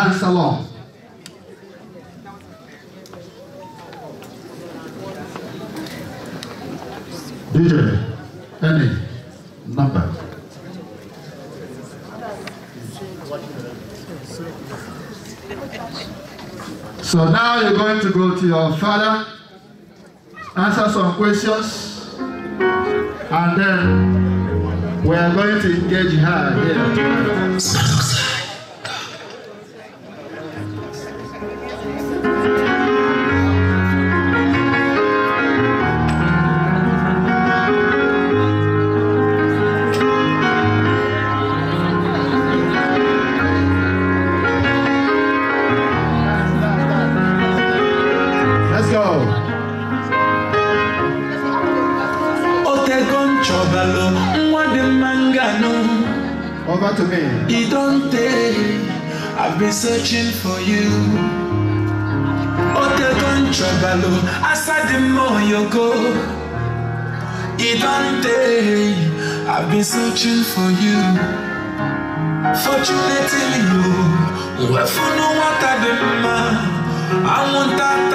hand salon. DJ, any number. So now you're going to go to your father, answer some questions, and then we are going to engage her here Over to me. It. I've been searching for you. Ote don trouble. Oh. Asa the more you go. It don't. I've been searching for you. Fortunately, oh. you were for no water the man. I want that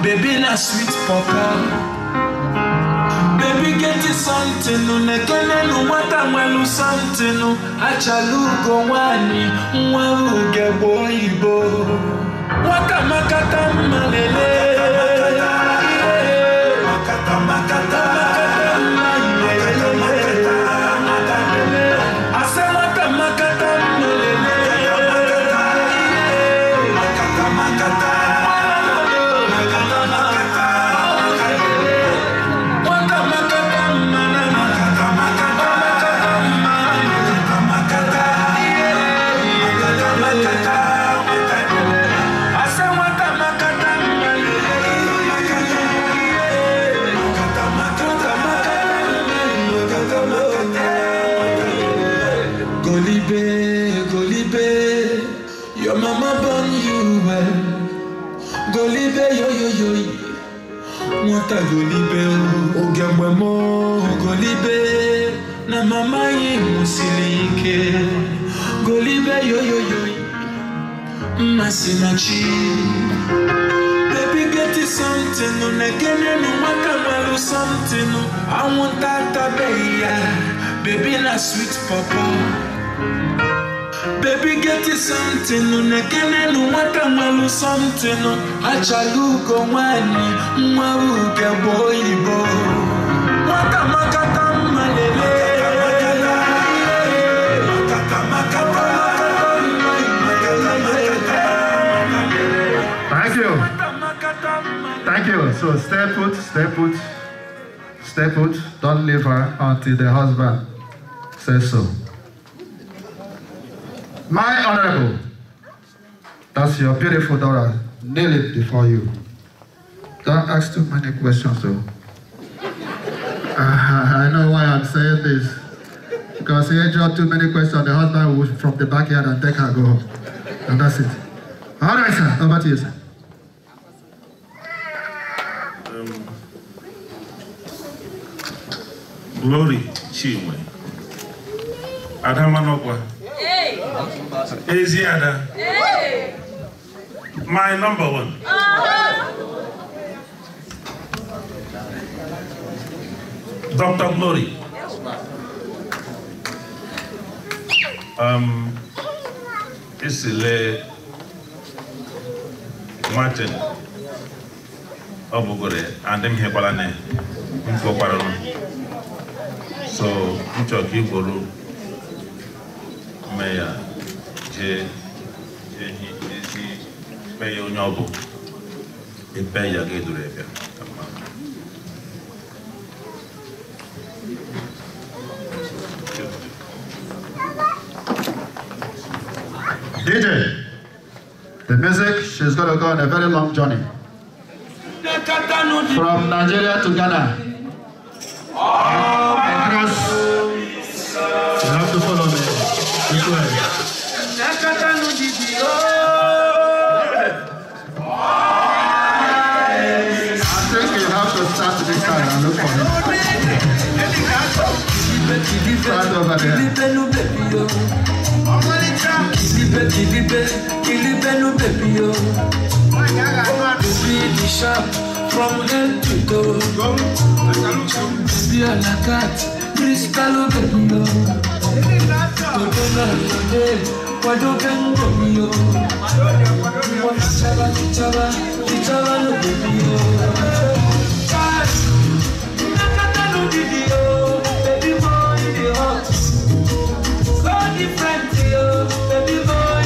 baby, baby, na sweet papa. bebi geti santinu nekenelu nwata nwelu santinu achala ugo nwanyị nwa uge oyibo nwata makata mma o oge mgbe m golibe na mama anyị mụsiri ike golibe yoyoyo mmasị na chi baby get it something na-ekenenu nwata nwere something anwụnta atabeghị ya baby na sweet pọpọ Baby get it something nekenenu nwata nwelu something achala ugo nwanyị nwa So stay put, stay put, stay put. Don't leave her until the husband says so. My honorable, that's your beautiful daughter. Kneel it before you. Don't ask too many questions though. Uh, I know why I'm saying this. Because he enjoyed too many questions, the husband will from the backyard and take her go home. And that's it. All right, sir. Over to you, sir. Glory Chinwe. Adamanokwa Ezi Ada. My number one. Dr. Glory. Um, Isile Martin. Ọ bụgoro adị m hekwara na So Nchoki Buru Mayor J. Mayor Nyobu, the Mayor Gedurebia. DJ, the music, she's going to go on a very long journey. From Nigeria to Ghana. kat kristalo kendo. Kodona kode baby boy So baby boy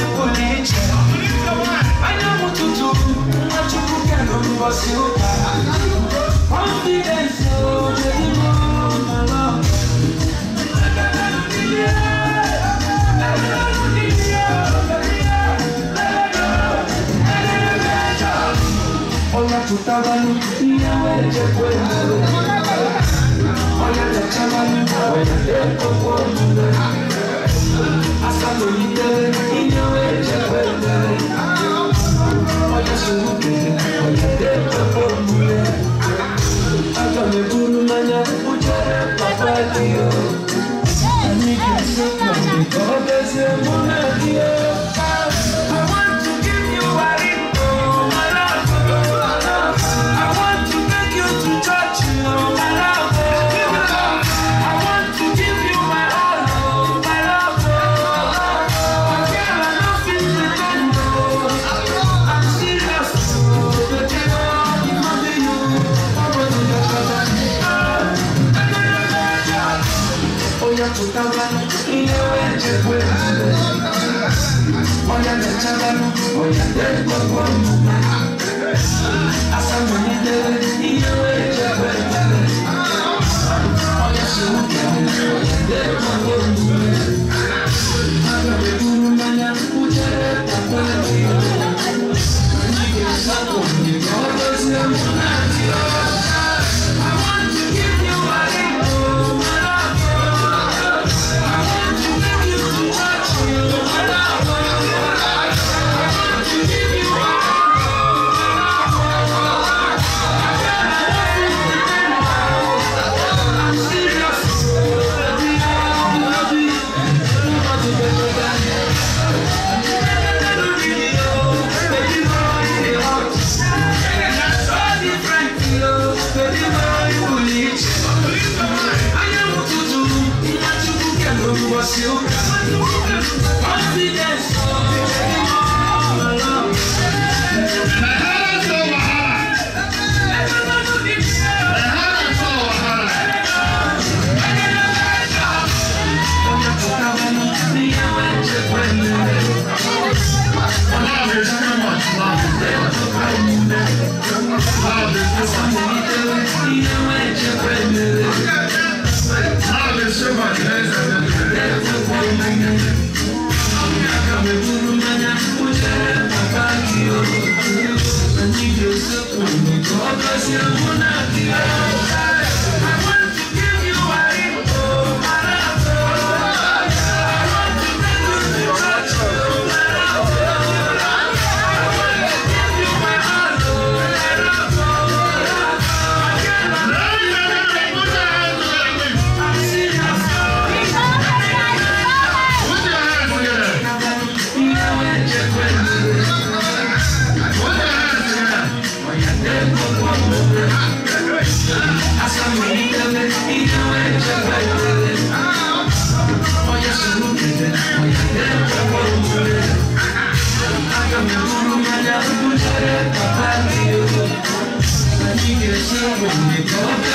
Just what happened. yo chutaba confidence. 내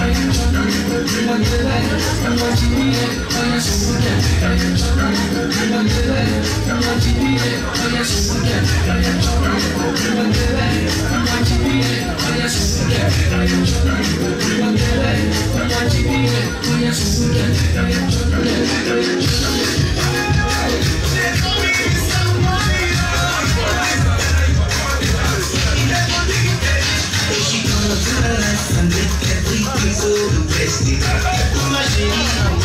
I'm one day, I'm a it, I'm a super cat. a day, I'm a it, I'm a super cat. a day, I'm a it, I'm a super cat. a day, I'm a it, I'm a super. tesouro deste lugar. Imagina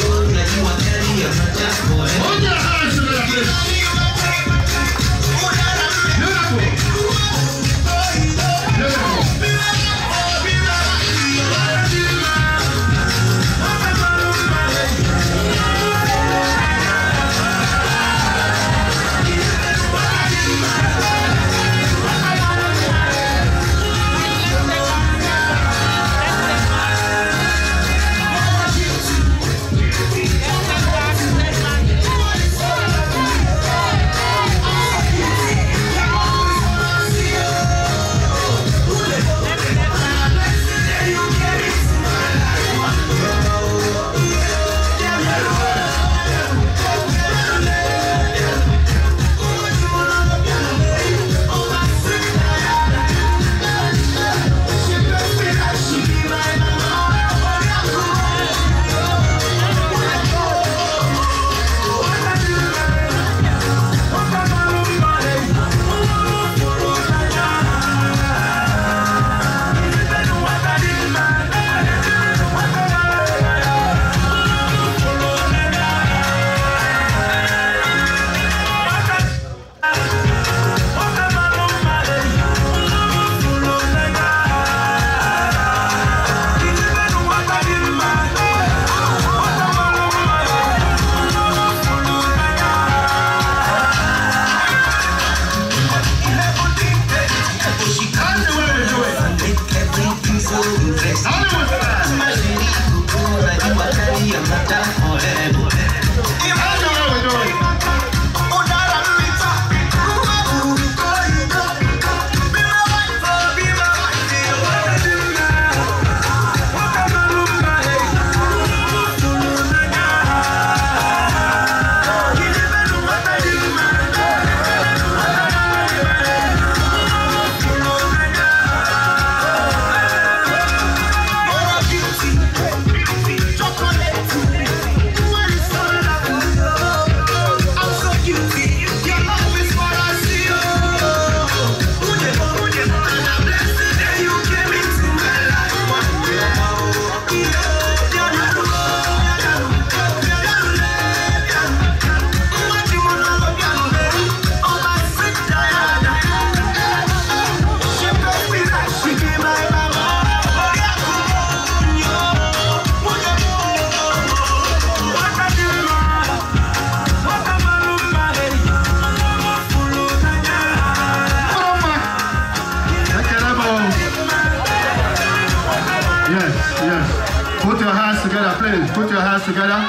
Put your hands together.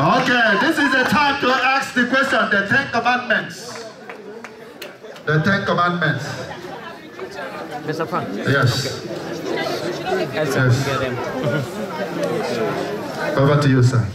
Okay, this is the time to ask the question, the Ten Commandments. The Ten Commandments. Mr. Frank, Yes. Elsa, Yes. Over to you, sir.